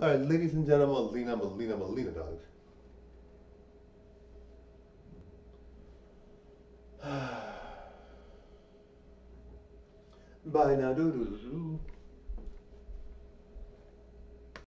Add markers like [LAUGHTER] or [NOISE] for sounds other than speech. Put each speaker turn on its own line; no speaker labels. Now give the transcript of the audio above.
All right, ladies and gentlemen, Melina, Melina, Melina dog. [SIGHS] Bye now, doo doo doo.